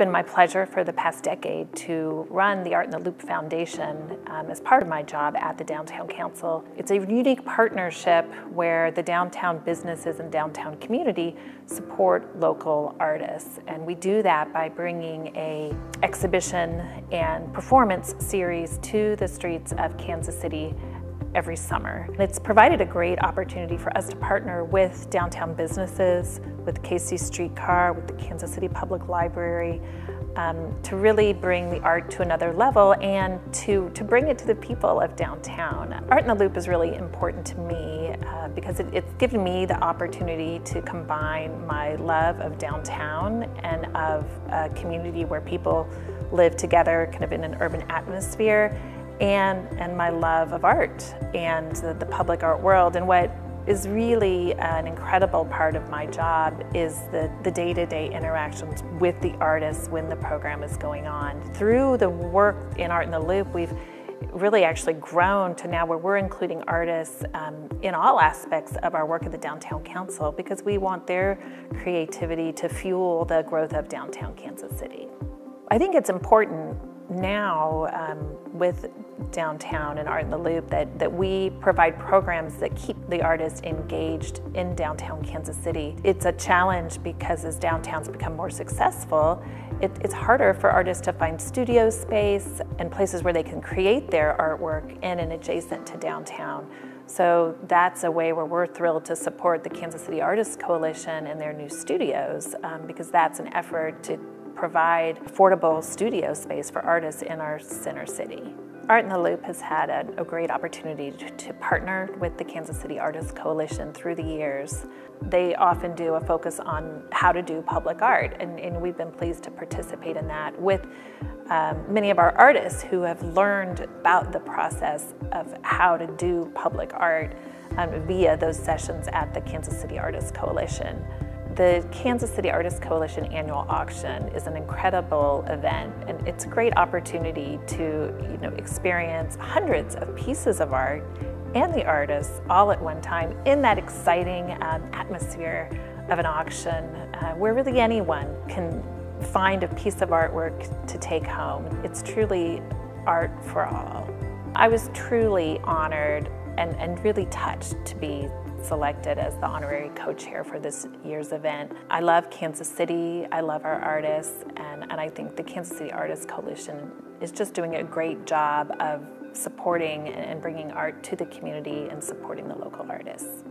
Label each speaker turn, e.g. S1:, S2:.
S1: been my pleasure for the past decade to run the Art in the Loop Foundation um, as part of my job at the Downtown Council. It's a unique partnership where the downtown businesses and downtown community support local artists. And we do that by bringing a exhibition and performance series to the streets of Kansas City every summer. It's provided a great opportunity for us to partner with downtown businesses, with KC Streetcar, with the Kansas City Public Library, um, to really bring the art to another level and to, to bring it to the people of downtown. Art in the Loop is really important to me uh, because it, it's given me the opportunity to combine my love of downtown and of a community where people live together kind of in an urban atmosphere and, and my love of art and the, the public art world. And what is really an incredible part of my job is the, day-to-day -day interactions with the artists when the program is going on. Through the work in Art in the Loop, we've really actually grown to now where we're including artists um, in all aspects of our work at the Downtown Council because we want their creativity to fuel the growth of downtown Kansas City. I think it's important now um, with downtown and Art in the Loop that, that we provide programs that keep the artists engaged in downtown Kansas City. It's a challenge because as downtowns become more successful, it, it's harder for artists to find studio space and places where they can create their artwork in and adjacent to downtown. So that's a way where we're thrilled to support the Kansas City Artists Coalition and their new studios um, because that's an effort to provide affordable studio space for artists in our center city. Art in the Loop has had a, a great opportunity to, to, partner with the Kansas City Artists Coalition through the years. They often do a focus on how to do public art, and, and we've been pleased to participate in that with um, many of our artists who have learned about the process of how to do public art um, via those sessions at the Kansas City Artists Coalition. The Kansas City Artists Coalition annual auction is an incredible event and it's a great opportunity to you know, experience hundreds of pieces of art and the artists all at one time in that exciting um, atmosphere of an auction uh, where really anyone can find a piece of artwork to take home. It's truly art for all. I was truly honored and, and really touched to be selected as the honorary co-chair for this year's event. I love Kansas City, I love our artists, and, and I think the Kansas City Artists Coalition is just doing a great job of supporting and bringing art to the community and supporting the local artists.